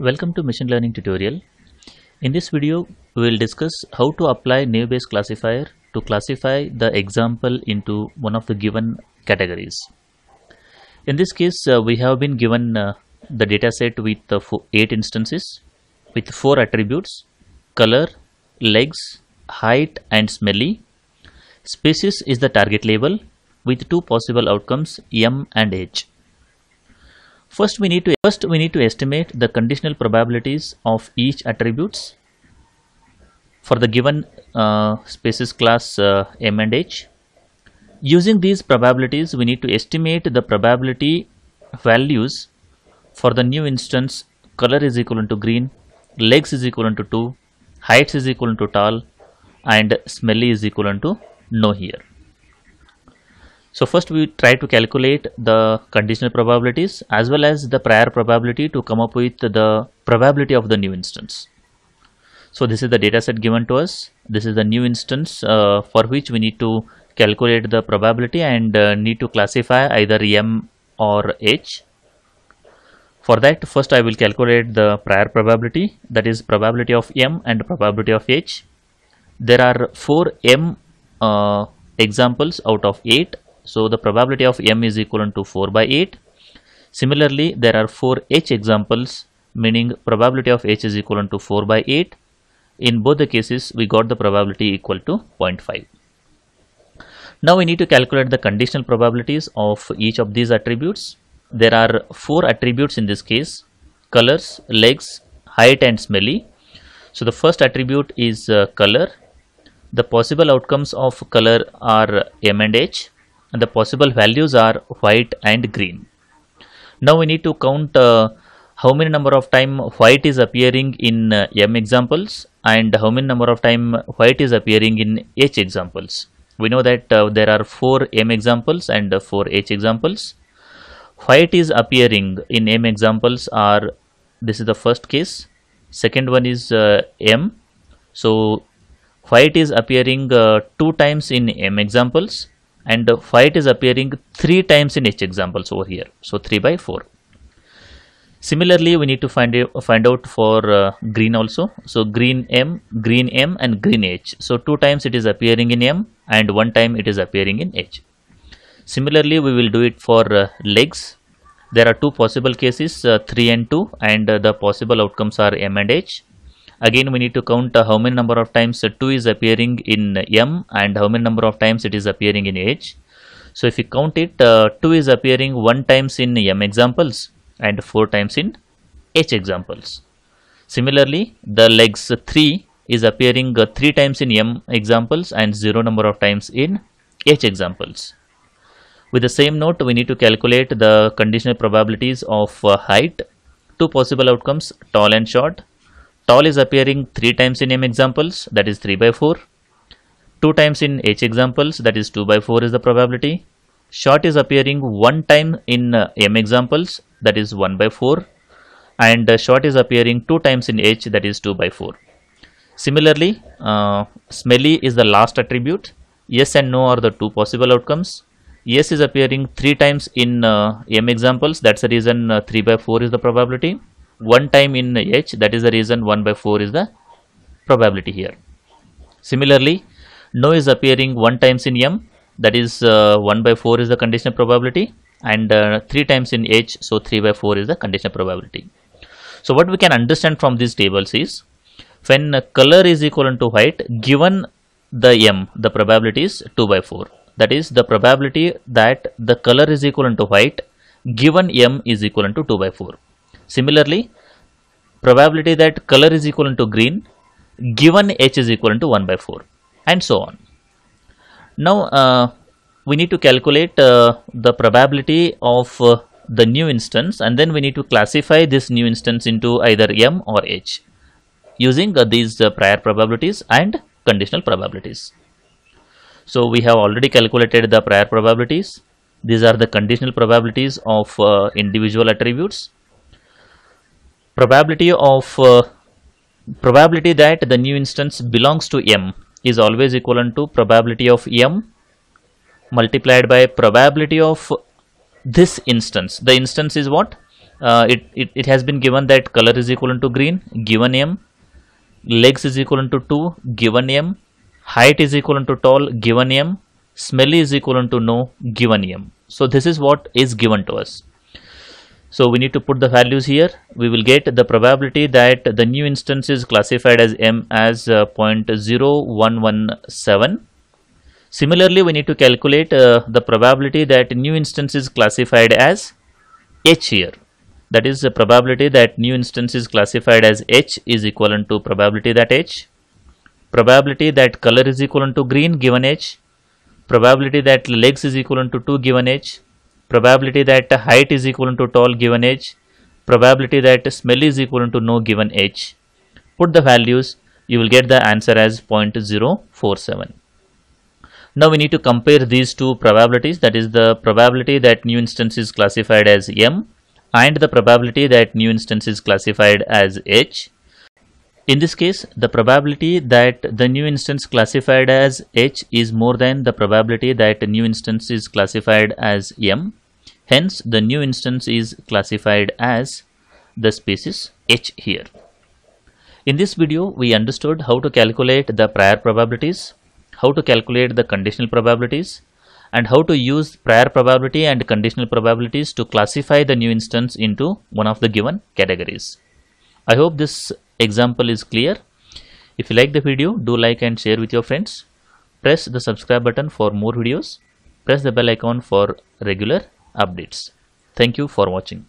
Welcome to machine learning tutorial. In this video, we will discuss how to apply naive Bayes classifier to classify the example into one of the given categories. In this case, uh, we have been given uh, the dataset with uh, 8 instances with 4 attributes color, legs, height and smelly. Species is the target label with two possible outcomes m and h. First we need to first we need to estimate the conditional probabilities of each attributes for the given uh, species class uh, m and h. Using these probabilities we need to estimate the probability values for the new instance color is equivalent to green, legs is equivalent to 2, height is equivalent to tall and smelly is equivalent to no here. So first we try to calculate the conditional probabilities as well as the prior probability to come up with the probability of the new instance. So this is the data set given to us. This is the new instance uh, for which we need to calculate the probability and uh, need to classify either m or h. For that first I will calculate the prior probability that is probability of m and probability of h. There are 4 m uh, examples out of 8 so the probability of m is equivalent to 4 by 8. Similarly, there are 4 h examples meaning probability of h is equivalent to 4 by 8. In both the cases, we got the probability equal to 0.5. Now we need to calculate the conditional probabilities of each of these attributes. There are 4 attributes in this case colors, legs, height and smelly. So the first attribute is uh, color. The possible outcomes of color are m and h and the possible values are white and green. Now we need to count uh, how many number of time white is appearing in uh, m examples and how many number of time white is appearing in h examples. We know that uh, there are 4 m examples and uh, 4 h examples. White is appearing in m examples are this is the first case. Second one is uh, m. So white is appearing uh, two times in m examples and white is appearing three times in each examples over here. So 3 by 4 similarly we need to find find out for uh, green also. So green m green m and green h. So two times it is appearing in m and one time it is appearing in h. Similarly we will do it for uh, legs. There are two possible cases uh, 3 and 2 and uh, the possible outcomes are m and h again we need to count uh, how many number of times uh, 2 is appearing in m and how many number of times it is appearing in h. So if you count it uh, 2 is appearing 1 times in m examples and 4 times in h examples. Similarly the legs 3 is appearing uh, 3 times in m examples and 0 number of times in h examples. With the same note we need to calculate the conditional probabilities of uh, height two possible outcomes tall and short tall is appearing 3 times in m examples that is 3 by 4 2 times in h examples that is 2 by 4 is the probability. Short is appearing one time in uh, m examples that is 1 by 4 and uh, short is appearing two times in h that is 2 by 4 similarly uh, smelly is the last attribute. Yes and no are the two possible outcomes. Yes is appearing three times in uh, m examples that's the reason uh, 3 by 4 is the probability one time in h that is the reason 1 by 4 is the probability here. Similarly no is appearing one times in m that is uh, 1 by 4 is the conditional probability and uh, 3 times in h so 3 by 4 is the conditional probability. So what we can understand from these tables is when color is equivalent to white given the m the probability is 2 by 4 that is the probability that the color is equivalent to white given m is equivalent to 2 by 4 Similarly, probability that color is equivalent to green given h is equivalent to 1 by 4 and so on. Now, uh, we need to calculate uh, the probability of uh, the new instance and then we need to classify this new instance into either m or h using uh, these uh, prior probabilities and conditional probabilities. So, we have already calculated the prior probabilities. These are the conditional probabilities of uh, individual attributes probability of uh, probability that the new instance belongs to m is always equivalent to probability of m multiplied by probability of this instance. The instance is what? Uh, it, it, it has been given that color is equivalent to green given m. Legs is equivalent to 2 given m. Height is equivalent to tall given m. Smelly is equivalent to no given m. So this is what is given to us so we need to put the values here. We will get the probability that the new instance is classified as m as uh, 0.0117 similarly we need to calculate uh, the probability that new instance is classified as h here. That is the probability that new instance is classified as h is equivalent to probability that h. Probability that color is equivalent to green given h. Probability that legs is equivalent to 2 given h probability that height is equivalent to tall given h probability that smell is equivalent to no given h put the values you will get the answer as 0.047 now we need to compare these two probabilities that is the probability that new instance is classified as m and the probability that new instance is classified as h. In this case, the probability that the new instance classified as h is more than the probability that a new instance is classified as m. Hence, the new instance is classified as the species h here. In this video, we understood how to calculate the prior probabilities, how to calculate the conditional probabilities, and how to use prior probability and conditional probabilities to classify the new instance into one of the given categories. I hope this example is clear. If you like the video, do like and share with your friends. Press the subscribe button for more videos. Press the bell icon for regular updates. Thank you for watching.